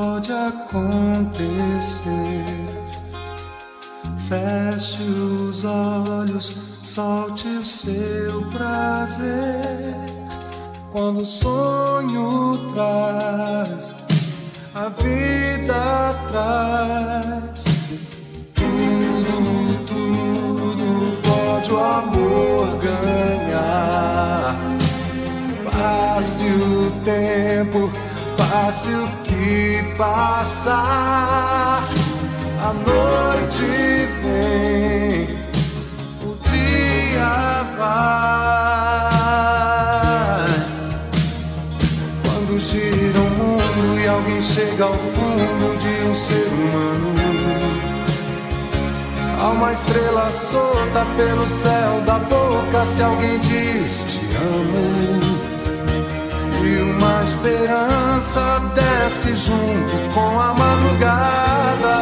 pode acontecer. Feche os olhos, solte o seu prazer. Quando o sonho traz, a vida traz. Tudo, tudo pode o amor ganhar. Passe o tempo o que passar. A noite vem, o dia vai. Quando gira o mundo e alguém chega ao fundo de um ser humano. Há uma estrela solta pelo céu da boca se alguém diz te amo. E uma esperança desce junto com a madrugada.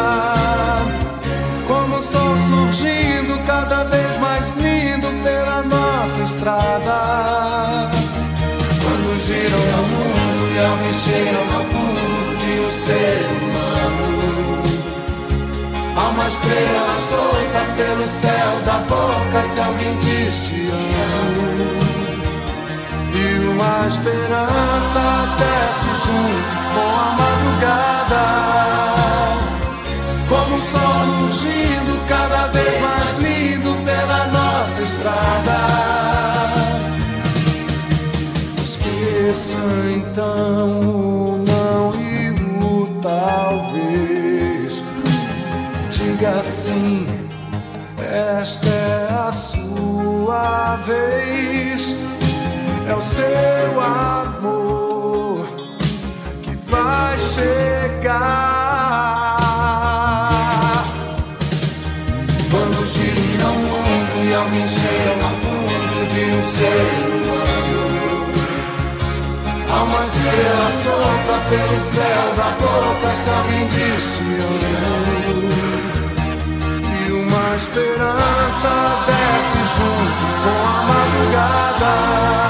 Como o sol surgindo cada vez mais lindo pela nossa estrada. Quando gira o mundo e alguém chega ao fundo de um ser humano. Há uma estrela solta pelo céu da boca se alguém diz te amo uma esperança desce junto com a madrugada. Como um sol surgindo cada vez mais lindo pela nossa estrada. Esqueça então o não e o talvez. Diga sim, esta é a sua vez o seu amor que vai chegar. Quando gira o mundo e alguém chega ao fundo de um ser humano, há uma estrela solta pelo céu da boca se alguém diz te. E uma esperança desce junto com a madrugada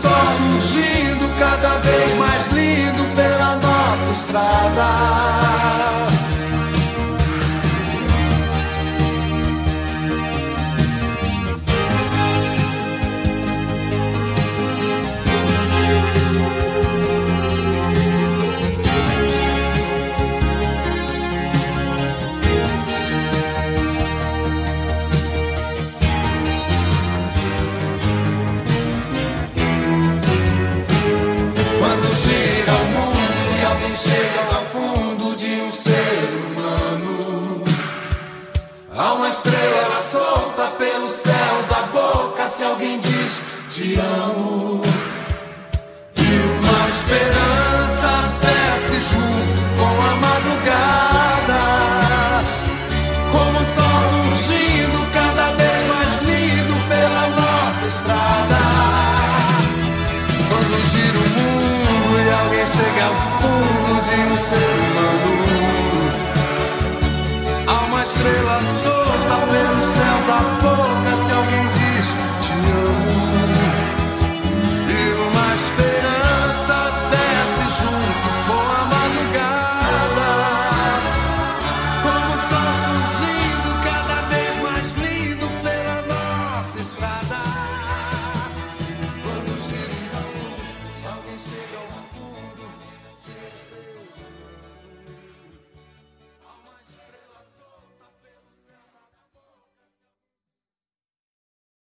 sol surgindo cada vez mais lindo pela nossa estrada. alguém diz: Te amo.